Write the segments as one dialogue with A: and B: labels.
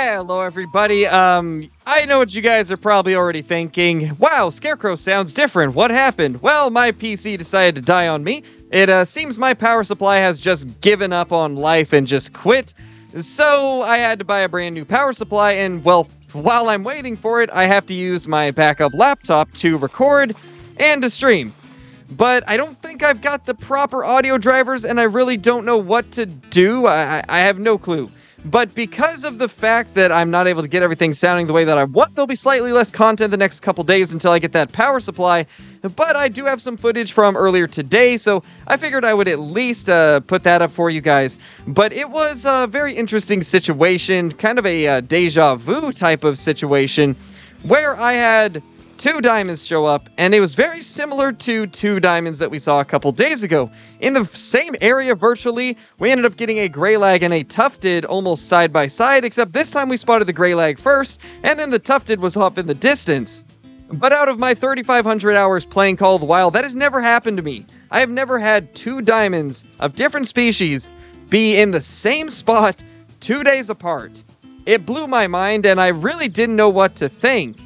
A: Hello, everybody. Um, I know what you guys are probably already thinking. Wow, Scarecrow sounds different. What happened? Well, my PC decided to die on me. It uh, seems my power supply has just given up on life and just quit. So I had to buy a brand new power supply, and well, while I'm waiting for it, I have to use my backup laptop to record and to stream. But I don't think I've got the proper audio drivers, and I really don't know what to do. I, I have no clue. But because of the fact that I'm not able to get everything sounding the way that I want, there'll be slightly less content the next couple days until I get that power supply. But I do have some footage from earlier today, so I figured I would at least uh, put that up for you guys. But it was a very interesting situation, kind of a uh, deja vu type of situation, where I had two diamonds show up, and it was very similar to two diamonds that we saw a couple days ago. In the same area virtually, we ended up getting a Greylag and a Tufted almost side by side, except this time we spotted the Greylag first, and then the Tufted was off in the distance. But out of my 3,500 hours playing Call of the Wild, that has never happened to me. I have never had two diamonds of different species be in the same spot two days apart. It blew my mind, and I really didn't know what to think.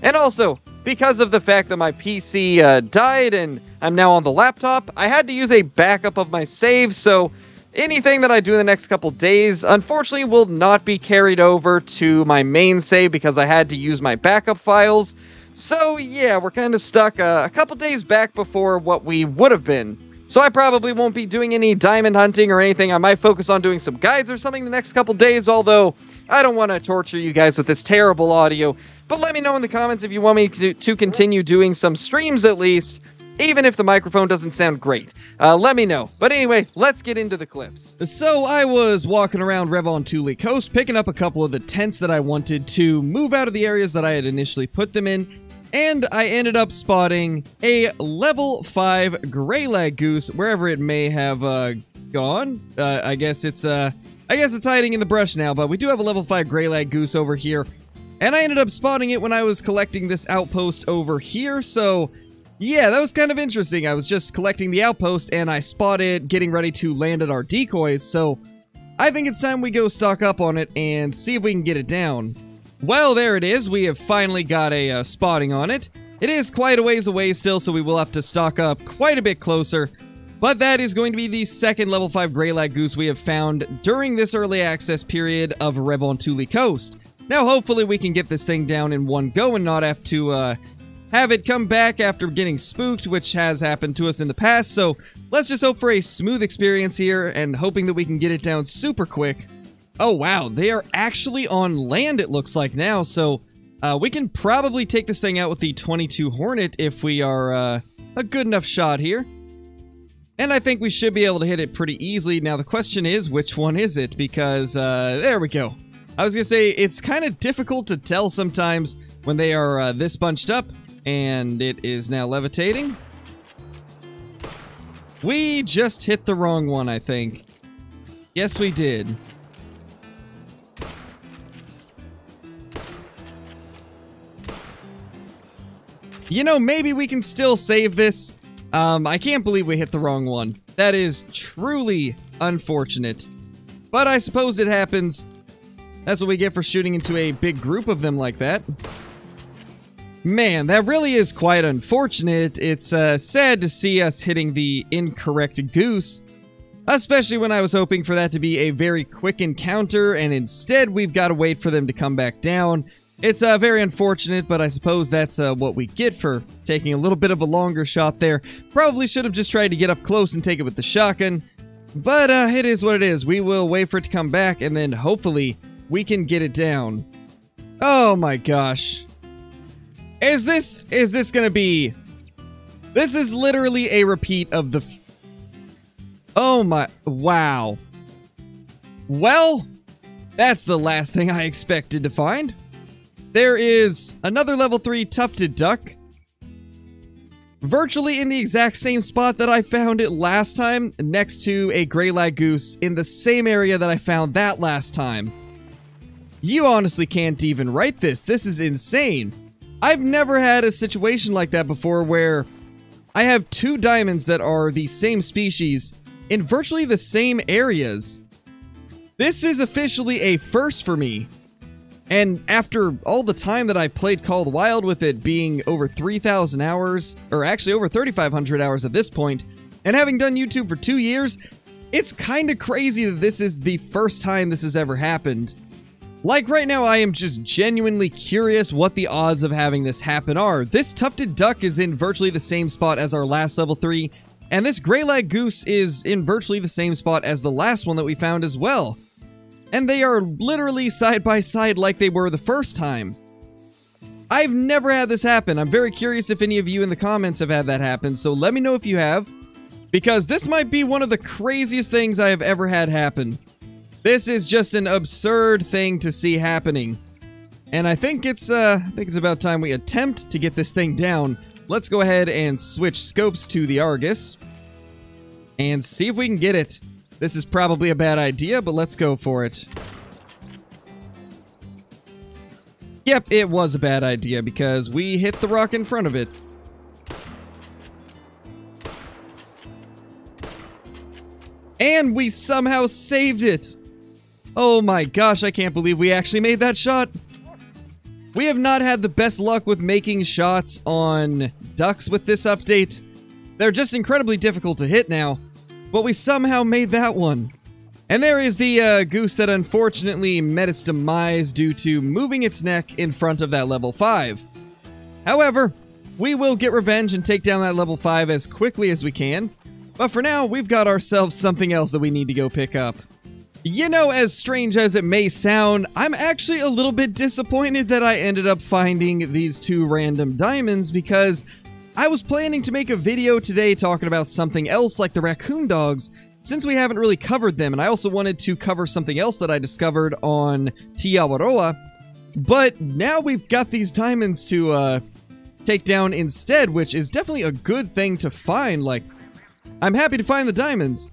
A: And also, because of the fact that my PC uh, died and I'm now on the laptop, I had to use a backup of my save, so anything that I do in the next couple days, unfortunately, will not be carried over to my main save because I had to use my backup files. So yeah, we're kind of stuck uh, a couple days back before what we would have been. So I probably won't be doing any diamond hunting or anything. I might focus on doing some guides or something the next couple days, although I don't want to torture you guys with this terrible audio. But let me know in the comments if you want me to, to continue doing some streams at least, even if the microphone doesn't sound great. Uh, let me know. But anyway, let's get into the clips.
B: So I was walking around Revontuli Coast, picking up a couple of the tents that I wanted to move out of the areas that I had initially put them in, and I ended up spotting a level 5 Greylag Goose, wherever it may have uh, gone. Uh, I guess it's, uh, I guess it's hiding in the brush now, but we do have a level 5 Greylag Goose over here. And I ended up spotting it when I was collecting this outpost over here, so yeah, that was kind of interesting. I was just collecting the outpost and I spotted getting ready to land at our decoys, so I think it's time we go stock up on it and see if we can get it down. Well, there it is. We have finally got a uh, spotting on it. It is quite a ways away still, so we will have to stock up quite a bit closer. But that is going to be the second level 5 Greylag Goose we have found during this early access period of Revontuli Coast. Now, hopefully we can get this thing down in one go and not have to uh, have it come back after getting spooked, which has happened to us in the past. So let's just hope for a smooth experience here and hoping that we can get it down super quick. Oh, wow. They are actually on land, it looks like now. So uh, we can probably take this thing out with the 22 Hornet if we are uh, a good enough shot here. And I think we should be able to hit it pretty easily. Now, the question is, which one is it? Because, uh, there we go. I was gonna say, it's kind of difficult to tell sometimes when they are uh, this bunched up, and it is now levitating. We just hit the wrong one, I think. Yes, we did. You know, maybe we can still save this. Um, I can't believe we hit the wrong one. That is truly unfortunate. But I suppose it happens. That's what we get for shooting into a big group of them like that. Man, that really is quite unfortunate. It's uh, sad to see us hitting the incorrect goose. Especially when I was hoping for that to be a very quick encounter, and instead we've got to wait for them to come back down. It's uh, very unfortunate, but I suppose that's uh, what we get for taking a little bit of a longer shot there. Probably should have just tried to get up close and take it with the shotgun. But uh, it is what it is. We will wait for it to come back, and then hopefully we can get it down. Oh my gosh. Is this, is this gonna be... This is literally a repeat of the... oh my, wow. Well, that's the last thing I expected to find. There is another level 3 tufted duck. Virtually in the exact same spot that I found it last time, next to a Greylag goose in the same area that I found that last time. You honestly can't even write this. This is insane. I've never had a situation like that before where I have two diamonds that are the same species in virtually the same areas. This is officially a first for me. And after all the time that I played Call of the Wild with it being over 3,000 hours, or actually over 3,500 hours at this point, and having done YouTube for two years, it's kind of crazy that this is the first time this has ever happened. Like right now, I am just genuinely curious what the odds of having this happen are. This tufted duck is in virtually the same spot as our last level 3, and this greylag goose is in virtually the same spot as the last one that we found as well and they are literally side by side like they were the first time. I've never had this happen. I'm very curious if any of you in the comments have had that happen, so let me know if you have. Because this might be one of the craziest things I have ever had happen. This is just an absurd thing to see happening. And I think it's uh I think it's about time we attempt to get this thing down. Let's go ahead and switch scopes to the Argus. And see if we can get it. This is probably a bad idea, but let's go for it. Yep, it was a bad idea because we hit the rock in front of it. And we somehow saved it! Oh my gosh, I can't believe we actually made that shot! We have not had the best luck with making shots on ducks with this update. They're just incredibly difficult to hit now. But we somehow made that one. And there is the uh, goose that unfortunately met its demise due to moving its neck in front of that level 5. However, we will get revenge and take down that level 5 as quickly as we can. But for now, we've got ourselves something else that we need to go pick up. You know, as strange as it may sound, I'm actually a little bit disappointed that I ended up finding these two random diamonds because I was planning to make a video today talking about something else like the raccoon dogs, since we haven't really covered them, and I also wanted to cover something else that I discovered on Te Awaroa, but now we've got these diamonds to uh, take down instead, which is definitely a good thing to find, like, I'm happy to find the diamonds,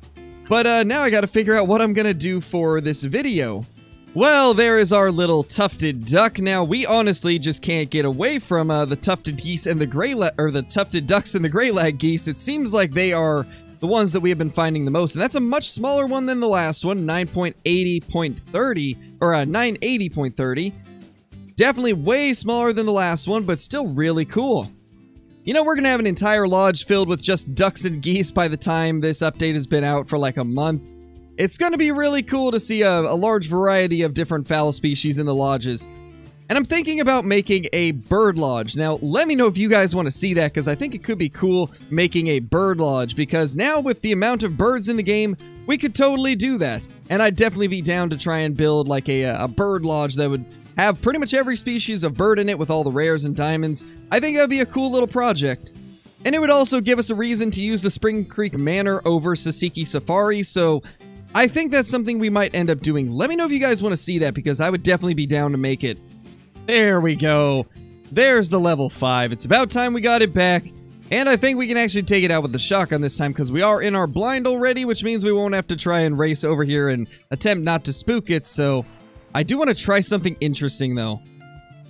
B: but uh, now I gotta figure out what I'm gonna do for this video. Well, there is our little tufted duck. Now, we honestly just can't get away from uh, the tufted geese and the gray or the tufted ducks and the greylag geese. It seems like they are the ones that we have been finding the most, and that's a much smaller one than the last one, 9.80.30 or uh, 980.30. Definitely way smaller than the last one, but still really cool. You know, we're gonna have an entire lodge filled with just ducks and geese by the time this update has been out for like a month. It's going to be really cool to see a, a, large variety of different fowl species in the lodges. And I'm thinking about making a bird lodge. Now, let me know if you guys want to see that, because I think it could be cool making a bird lodge, because now with the amount of birds in the game, we could totally do that. And I'd definitely be down to try and build like a, a bird lodge that would have pretty much every species of bird in it with all the rares and diamonds. I think that would be a cool little project. And it would also give us a reason to use the Spring Creek Manor over Saseka Safari, so I think that's something we might end up doing. Let me know if you guys want to see that because I would definitely be down to make it. There we go. There's the level 5. It's about time we got it back. And I think we can actually take it out with the shotgun this time because we are in our blind already, which means we won't have to try and race over here and attempt not to spook it, so... I do want to try something interesting, though.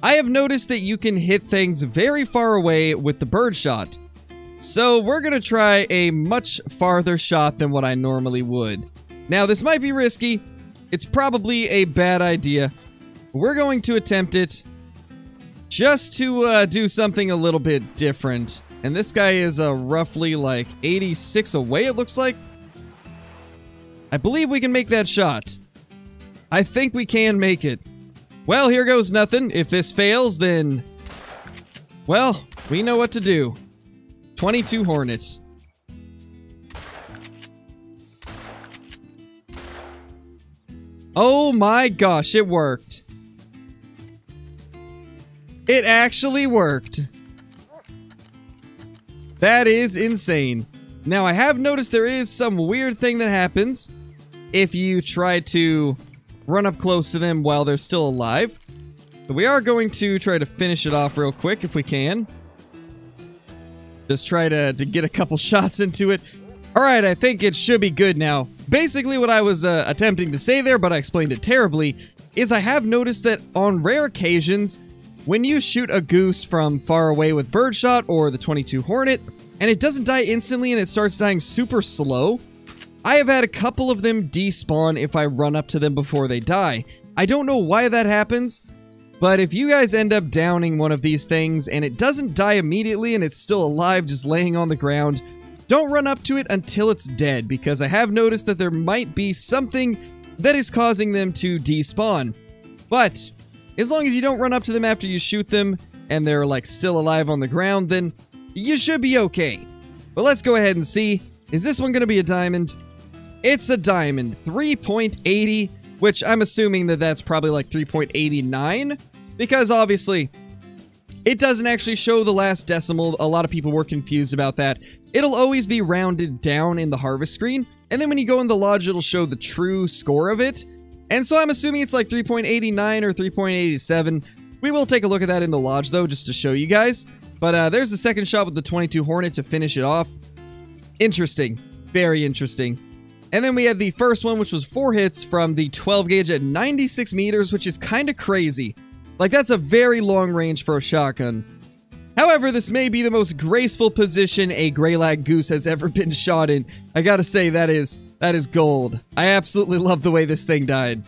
B: I have noticed that you can hit things very far away with the bird shot. So we're going to try a much farther shot than what I normally would. Now, this might be risky. It's probably a bad idea. We're going to attempt it just to uh, do something a little bit different. And this guy is uh, roughly like 86 away, it looks like. I believe we can make that shot. I think we can make it. Well, here goes nothing. If this fails, then... Well, we know what to do. 22 Hornets. Oh my gosh, it worked. It actually worked. That is insane. Now, I have noticed there is some weird thing that happens if you try to run up close to them while they're still alive. But we are going to try to finish it off real quick if we can. Just try to, to get a couple shots into it. Alright, I think it should be good now. Basically what I was uh, attempting to say there, but I explained it terribly, is I have noticed that on rare occasions, when you shoot a goose from far away with birdshot or the 22 Hornet, and it doesn't die instantly and it starts dying super slow, I have had a couple of them despawn if I run up to them before they die. I don't know why that happens, But if you guys end up downing one of these things and it doesn't die immediately and it's still alive just laying on the ground, don't run up to it until it's dead because I have noticed that there might be something that is causing them to despawn. But as long as you don't run up to them after you shoot them and they're like still alive on the ground, then you should be okay. But let's go ahead and see. Is this one going to be a diamond? It's a diamond, 3.80, which I'm assuming that that's probably like 3.89 because obviously it doesn't actually show the last decimal. A lot of people were confused about that. It'll always be rounded down in the harvest screen, and then when you go in the lodge, it'll show the true score of it. And so I'm assuming it's like 3.89 or 3.87. We will take a look at that in the lodge though, just to show you guys. But uh, there's the second shot with the 22 Hornet to finish it off. Interesting. Very interesting. And then we had the first one, which was four hits from the 12 gauge at 96 meters, which is kind of crazy. Like, that's a very long range for a shotgun. However, this may be the most graceful position a Greylag Goose has ever been shot in. I gotta say, that is, that is gold. I absolutely love the way this thing died.